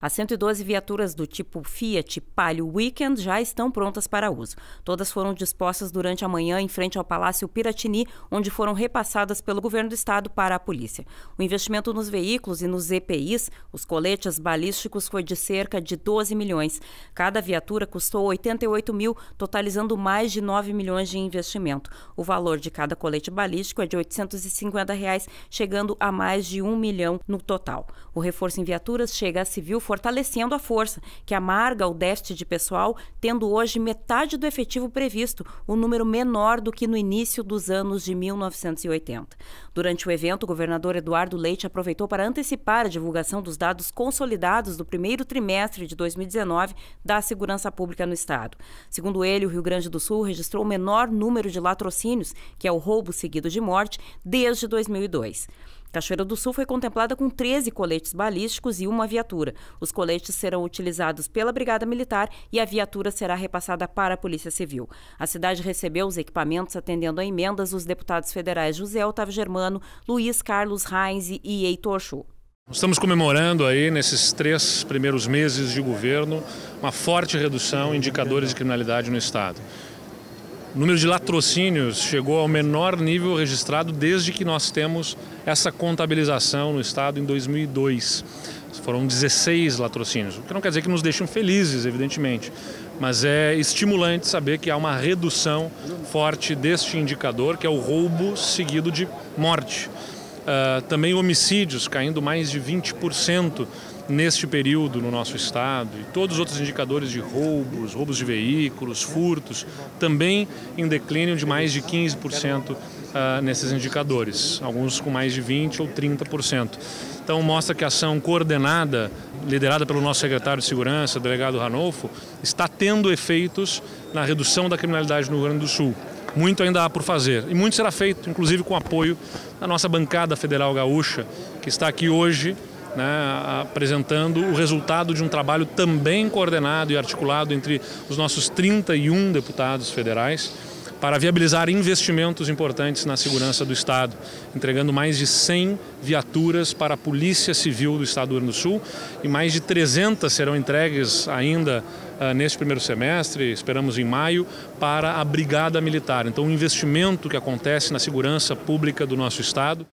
As 112 viaturas do tipo Fiat Palio Weekend já estão prontas para uso. Todas foram dispostas durante a manhã em frente ao Palácio Piratini, onde foram repassadas pelo governo do estado para a polícia. O investimento nos veículos e nos EPIs, os coletes balísticos, foi de cerca de 12 milhões. Cada viatura custou 88 mil, totalizando mais de 9 milhões de investimento. O valor de cada colete balístico é de 850 reais, chegando a mais de 1 milhão no total. O reforço em viaturas chega a civil fortalecendo a força, que amarga o déficit de pessoal, tendo hoje metade do efetivo previsto, um número menor do que no início dos anos de 1980. Durante o evento, o governador Eduardo Leite aproveitou para antecipar a divulgação dos dados consolidados do primeiro trimestre de 2019 da segurança pública no estado. Segundo ele, o Rio Grande do Sul registrou o menor número de latrocínios, que é o roubo seguido de morte, desde 2002. Cachoeira do Sul foi contemplada com 13 coletes balísticos e uma viatura. Os coletes serão utilizados pela Brigada Militar e a viatura será repassada para a Polícia Civil. A cidade recebeu os equipamentos atendendo a emendas dos deputados federais José Otávio Germano, Luiz Carlos Reins e Heitor Chu. Estamos comemorando aí nesses três primeiros meses de governo uma forte redução em indicadores de criminalidade no estado. O número de latrocínios chegou ao menor nível registrado desde que nós temos essa contabilização no Estado em 2002. Foram 16 latrocínios, o que não quer dizer que nos deixam felizes, evidentemente, mas é estimulante saber que há uma redução forte deste indicador, que é o roubo seguido de morte. Uh, também homicídios caindo mais de 20% neste período no nosso estado e todos os outros indicadores de roubos, roubos de veículos, furtos, também em declínio de mais de 15% uh, ah, nesses indicadores, alguns com mais de 20% ou 30%. Então mostra que a ação coordenada, liderada pelo nosso secretário de Segurança, delegado Ranolfo, está tendo efeitos na redução da criminalidade no Rio Grande do Sul. Muito ainda há por fazer e muito será feito, inclusive com apoio da nossa bancada federal gaúcha, que está aqui hoje né, apresentando o resultado de um trabalho também coordenado e articulado entre os nossos 31 deputados federais para viabilizar investimentos importantes na segurança do Estado, entregando mais de 100 viaturas para a Polícia Civil do Estado do Rio Grande do Sul e mais de 300 serão entregues ainda uh, neste primeiro semestre, esperamos em maio, para a Brigada Militar. Então, um investimento que acontece na segurança pública do nosso Estado.